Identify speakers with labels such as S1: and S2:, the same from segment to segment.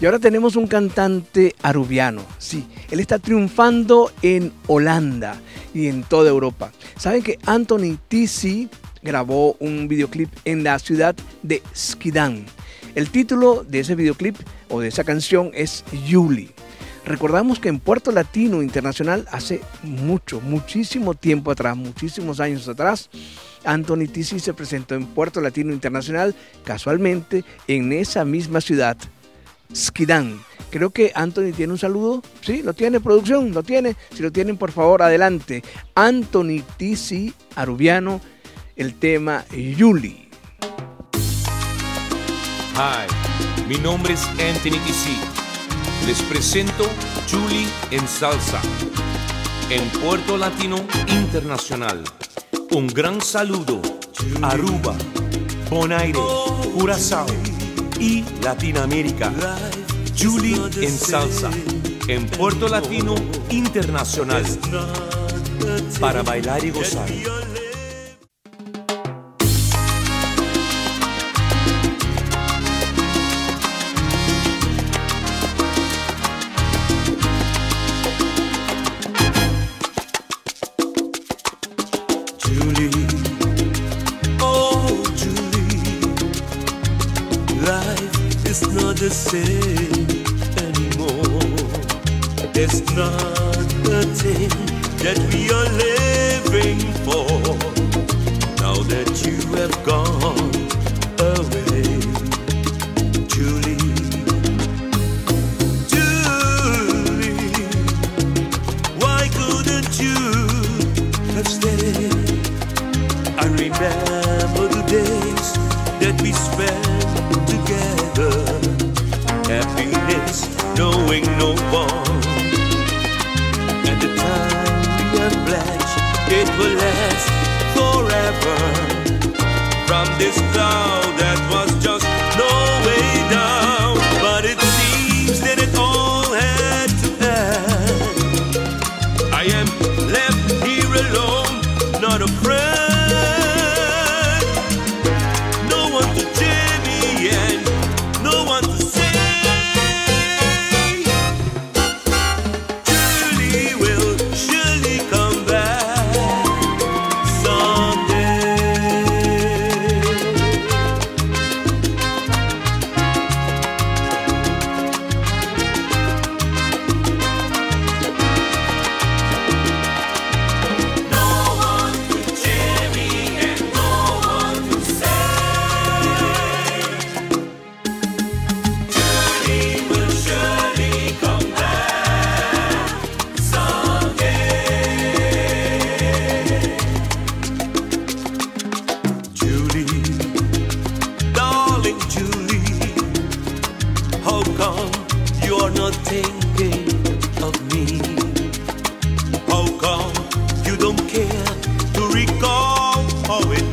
S1: Y ahora tenemos un cantante arubiano. Sí, él está triunfando en Holanda y en toda Europa. Saben que Anthony Tisi grabó un videoclip en la ciudad de Skidán. El título de ese videoclip o de esa canción es Yuli. Recordamos que en Puerto Latino Internacional hace mucho, muchísimo tiempo atrás, muchísimos años atrás, Anthony Tisi se presentó en Puerto Latino Internacional casualmente en esa misma ciudad, Skidán. Creo que Anthony tiene un saludo. Sí, lo tiene producción, lo tiene. Si lo tienen, por favor, adelante. Anthony Tisi Arubiano, el tema Yuli.
S2: Hi, mi nombre es Anthony Tisi. Les presento Julie en salsa en Puerto Latino Internacional. Un gran saludo Aruba, Bonaire, Curazao y Latinoamérica. Julie en salsa en Puerto Latino Internacional para bailar y gozar.
S3: Is not the same anymore. It's not the thing that we are living for. Now that you have gone away,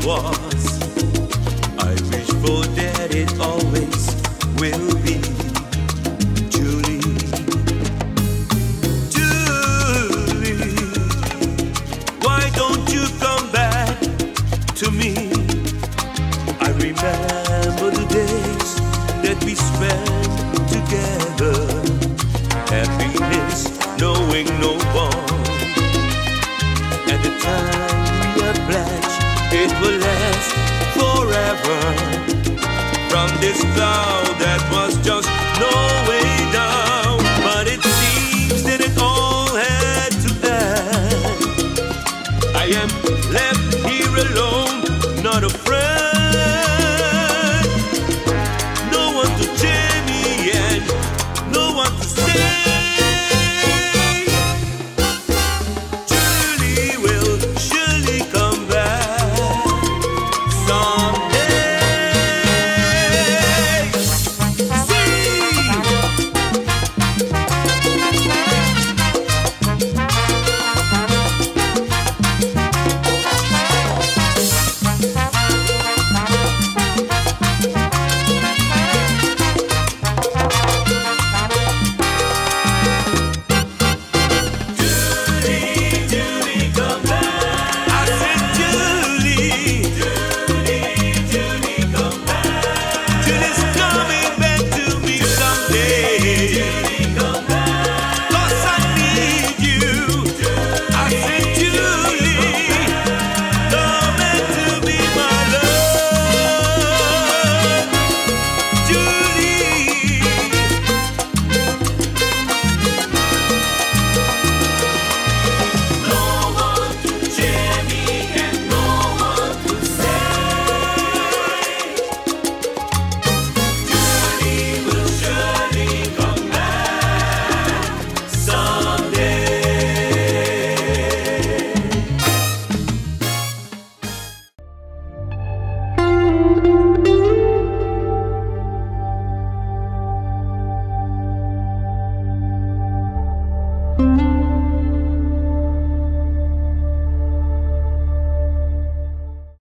S3: was? I wish for that it always will be. Julie, Julie, why don't you come back to me? I remember the days that we spent together. Happiness, knowing no one. And the time we have pledged, it will last forever. From this cloud that was just no